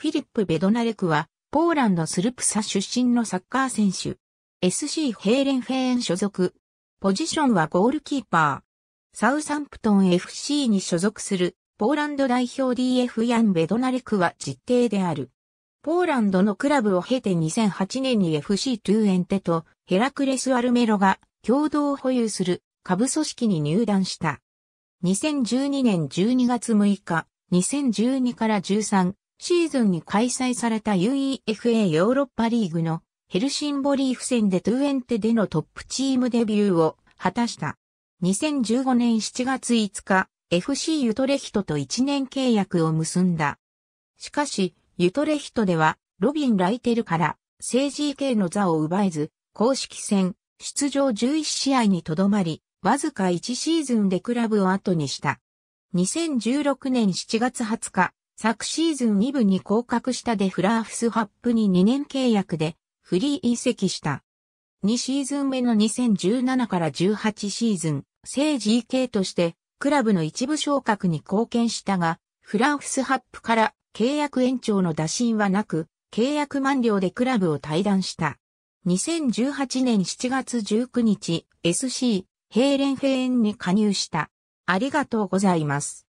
フィリップ・ベドナレクは、ポーランドスルプサ出身のサッカー選手。SC ヘーレンフェーン所属。ポジションはゴールキーパー。サウサンプトン FC に所属する、ポーランド代表 DF ヤン・ベドナレクは実定である。ポーランドのクラブを経て2008年に FC トゥーエンテとヘラクレス・アルメロが共同保有する下部組織に入団した。2012年12月6日、2012から13シーズンに開催された UEFA ヨーロッパリーグのヘルシンボリーフ戦でトゥエンテでのトップチームデビューを果たした。2015年7月5日、FC ユトレヒトと1年契約を結んだ。しかし、ユトレヒトでは、ロビン・ライテルから、政治系の座を奪えず、公式戦、出場11試合にとどまり、わずか1シーズンでクラブを後にした。2016年7月20日、昨シーズン2部に降格したデフラーフスハップに2年契約でフリー移籍した。2シーズン目の2017から18シーズン、正 GK としてクラブの一部昇格に貢献したが、フランフスハップから契約延長の打診はなく、契約満了でクラブを退団した。2018年7月19日、SC ヘーレンフェーンに加入した。ありがとうございます。